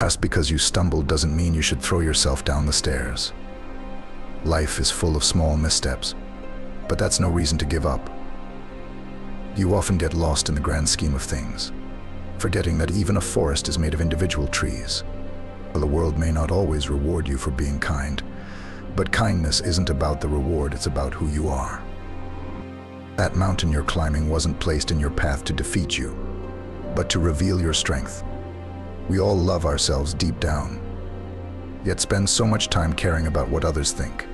Just because you stumbled doesn't mean you should throw yourself down the stairs. Life is full of small missteps, but that's no reason to give up. You often get lost in the grand scheme of things, forgetting that even a forest is made of individual trees. The world may not always reward you for being kind, but kindness isn't about the reward, it's about who you are. That mountain you're climbing wasn't placed in your path to defeat you, but to reveal your strength. We all love ourselves deep down, yet spend so much time caring about what others think.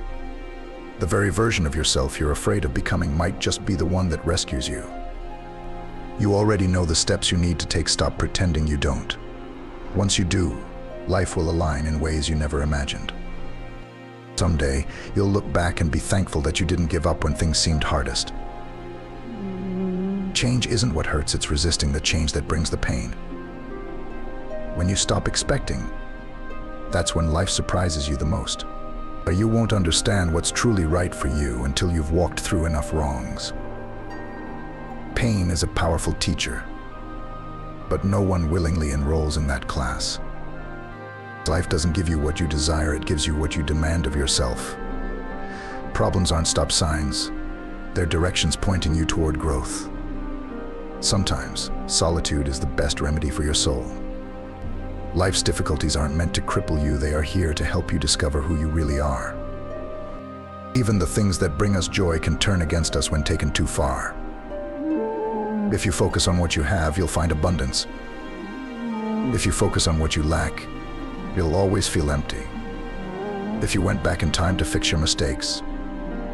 The very version of yourself you're afraid of becoming might just be the one that rescues you. You already know the steps you need to take stop pretending you don't. Once you do, life will align in ways you never imagined. Someday, you'll look back and be thankful that you didn't give up when things seemed hardest. Change isn't what hurts, it's resisting the change that brings the pain. When you stop expecting, that's when life surprises you the most. But you won't understand what's truly right for you until you've walked through enough wrongs. Pain is a powerful teacher, but no one willingly enrolls in that class. Life doesn't give you what you desire, it gives you what you demand of yourself. Problems aren't stop signs, they're directions pointing you toward growth. Sometimes, solitude is the best remedy for your soul. Life's difficulties aren't meant to cripple you, they are here to help you discover who you really are. Even the things that bring us joy can turn against us when taken too far. If you focus on what you have, you'll find abundance. If you focus on what you lack, you'll always feel empty. If you went back in time to fix your mistakes,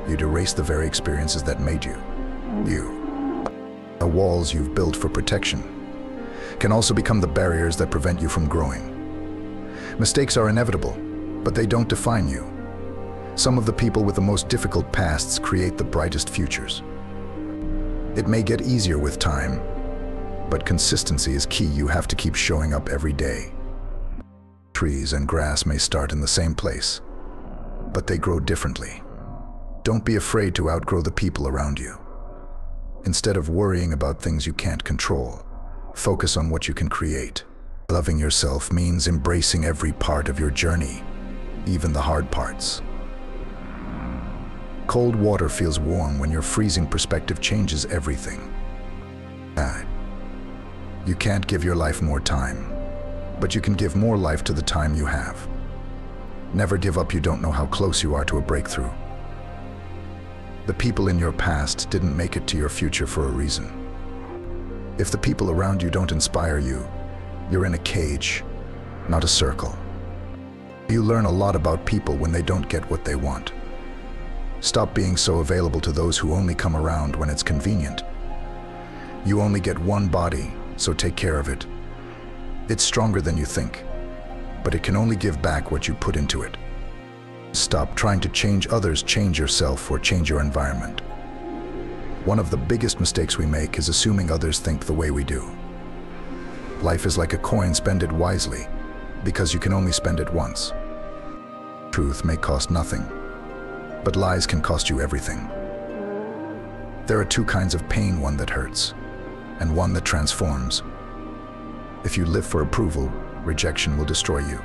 you'd erase the very experiences that made you, you. The walls you've built for protection can also become the barriers that prevent you from growing. Mistakes are inevitable, but they don't define you. Some of the people with the most difficult pasts create the brightest futures. It may get easier with time, but consistency is key. You have to keep showing up every day. Trees and grass may start in the same place, but they grow differently. Don't be afraid to outgrow the people around you. Instead of worrying about things you can't control, Focus on what you can create. Loving yourself means embracing every part of you're journey, even the hard parts. Cold water feels warm when your freezing perspective changes everything. You can't give your life more time, but you can give more life to the time you have. Never give up, you don't know how close you are to a breakthrough. The people in your past didn't make it to your future for a reason. If the people around you don't inspire you, you're in a cage, not a circle. You learn a lot about people when they don't get what they want. Stop being so available to those who only come around when it's convenient. You only get one body, so take care of it. It's stronger than you think, but it can only give back what you put into it. Stop trying to change others, change yourself, or change your environment. One of the biggest mistakes we make is assuming others think the way we do. Life is like a coin, spend it wisely, because you can only spend it once. Truth may cost nothing, but lies can cost you everything. There are two kinds of pain, one that hurts, and one that transforms. If you live for approval, rejection will destroy you.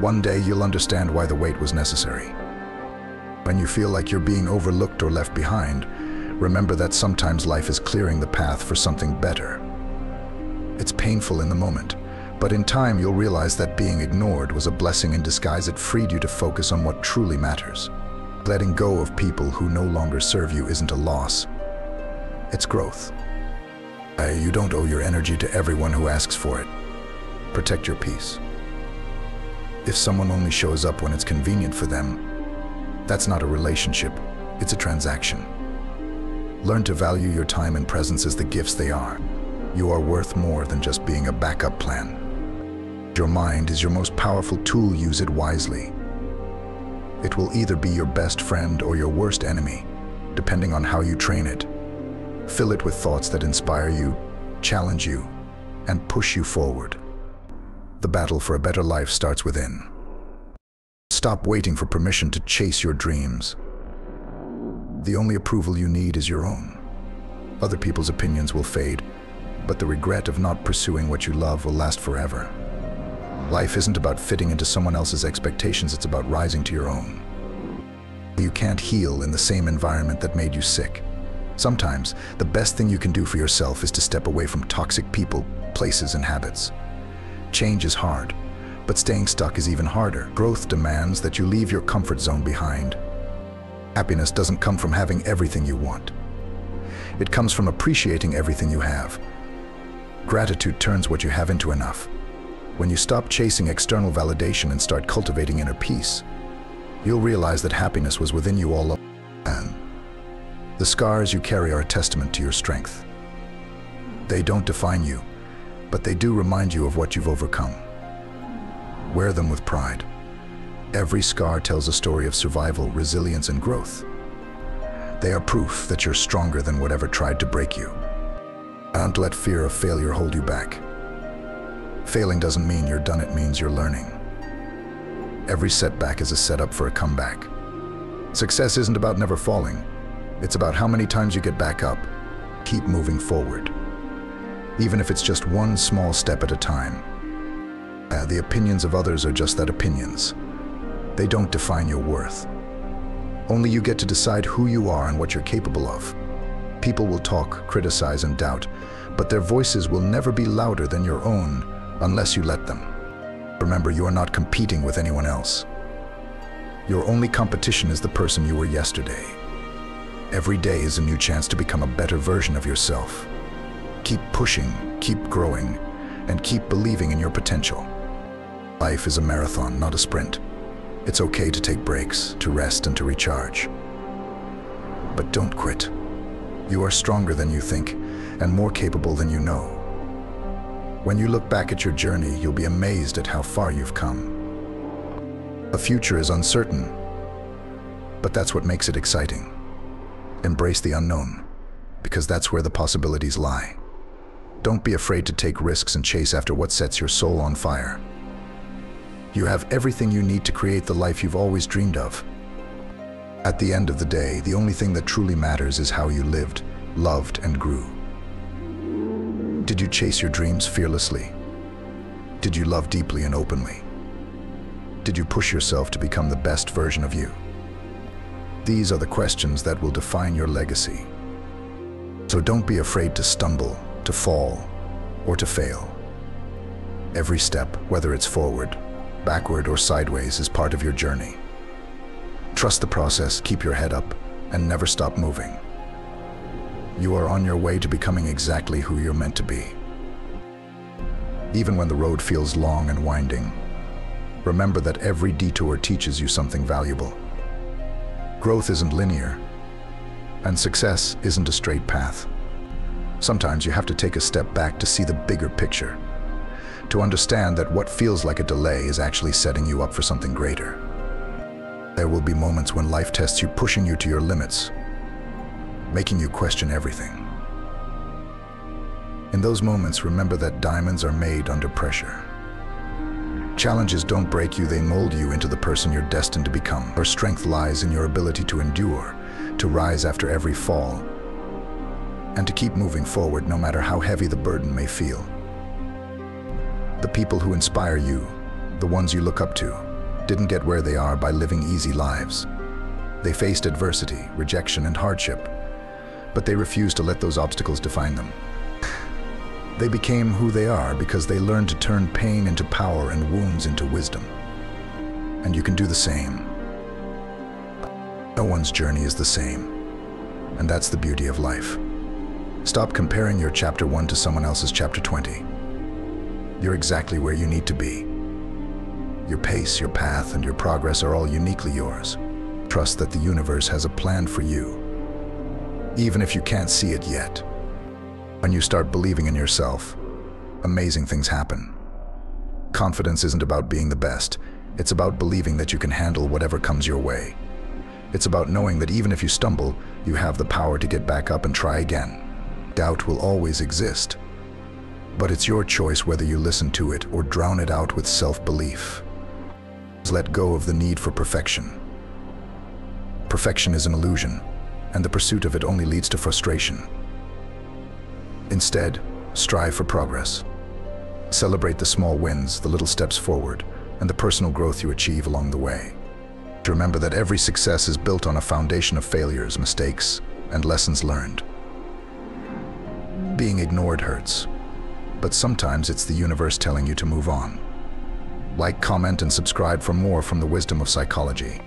One day you'll understand why the wait was necessary. When you feel like you're being overlooked or left behind, remember that sometimes life is clearing the path for something better. It's painful in the moment, but in time you'll realize that being ignored was a blessing in disguise. It freed you to focus on what truly matters. Letting go of people who no longer serve you isn't a loss. It's growth. Uh, you don't owe your energy to everyone who asks for it. Protect your peace. If someone only shows up when it's convenient for them, that's not a relationship, it's a transaction. Learn to value your time and presence as the gifts they are. You are worth more than just being a backup plan. Your mind is your most powerful tool, use it wisely. It will either be your best friend or your worst enemy, depending on how you train it. Fill it with thoughts that inspire you, challenge you, and push you forward. The battle for a better life starts within. Stop waiting for permission to chase your dreams. The only approval you need is your own. Other people's opinions will fade, but the regret of not pursuing what you love will last forever. Life isn't about fitting into someone else's expectations, it's about rising to your own. You can't heal in the same environment that made you sick. Sometimes, the best thing you can do for yourself is to step away from toxic people, places, and habits. Change is hard, but staying stuck is even harder. Growth demands that you leave your comfort zone behind. Happiness doesn't come from having everything you want. It comes from appreciating everything you have. Gratitude turns what you have into enough. When you stop chasing external validation and start cultivating inner peace, you'll realize that happiness was within you all along. The scars you carry are a testament to your strength. They don't define you, but they do remind you of what you've overcome. Wear them with pride. Every scar tells a story of survival, resilience, and growth. They are proof that you're stronger than whatever tried to break you. Don't let fear of failure hold you back. Failing doesn't mean you're done, it means you're learning. Every setback is a setup for a comeback. Success isn't about never falling. It's about how many times you get back up. Keep moving forward. Even if it's just one small step at a time. Uh, the opinions of others are just that opinions. They don't define your worth. Only you get to decide who you are and what you're capable of. People will talk, criticize, and doubt, but their voices will never be louder than your own unless you let them. Remember, you are not competing with anyone else. Your only competition is the person you were yesterday. Every day is a new chance to become a better version of yourself. Keep pushing, keep growing, and keep believing in your potential. Life is a marathon, not a sprint. It's okay to take breaks, to rest and to recharge. But don't quit. You are stronger than you think and more capable than you know. When you look back at your journey, you'll be amazed at how far you've come. A future is uncertain, but that's what makes it exciting. Embrace the unknown, because that's where the possibilities lie. Don't be afraid to take risks and chase after what sets your soul on fire. You have everything you need to create the life you've always dreamed of. At the end of the day, the only thing that truly matters is how you lived, loved, and grew. Did you chase your dreams fearlessly? Did you love deeply and openly? Did you push yourself to become the best version of you? These are the questions that will define your legacy. So don't be afraid to stumble, to fall, or to fail. Every step, whether it's forward, backward, or sideways, is part of your journey. Trust the process, keep your head up, and never stop moving. You are on your way to becoming exactly who you're meant to be. Even when the road feels long and winding, remember that every detour teaches you something valuable. Growth isn't linear, and success isn't a straight path. Sometimes you have to take a step back to see the bigger picture, to understand that what feels like a delay is actually setting you up for something greater. There will be moments when life tests you, pushing you to your limits, making you question everything. In those moments, remember that diamonds are made under pressure. Challenges don't break you, they mold you into the person you're destined to become. Your strength lies in your ability to endure, to rise after every fall, and to keep moving forward no matter how heavy the burden may feel. The people who inspire you, the ones you look up to, didn't get where they are by living easy lives. They faced adversity, rejection, and hardship, but they refused to let those obstacles define them. They became who they are because they learned to turn pain into power and wounds into wisdom. And you can do the same. No one's journey is the same, and that's the beauty of life. Stop comparing your chapter 1 to someone else's chapter 20. You're exactly where you need to be. Your pace, your path, and your progress are all uniquely yours. Trust that the universe has a plan for you even if you can't see it yet. When you start believing in yourself, amazing things happen. Confidence isn't about being the best, it's about believing that you can handle whatever comes your way. It's about knowing that even if you stumble, you have the power to get back up and try again. Doubt will always exist, but it's your choice whether you listen to it or drown it out with self-belief. Let go of the need for perfection. Perfection is an illusion, and the pursuit of it only leads to frustration. Instead, strive for progress. Celebrate the small wins, the little steps forward, and the personal growth you achieve along the way. To remember that every success is built on a foundation of failures, mistakes, and lessons learned. Being ignored hurts, but sometimes it's the universe telling you to move on. Like, comment, and subscribe for more from the wisdom of psychology.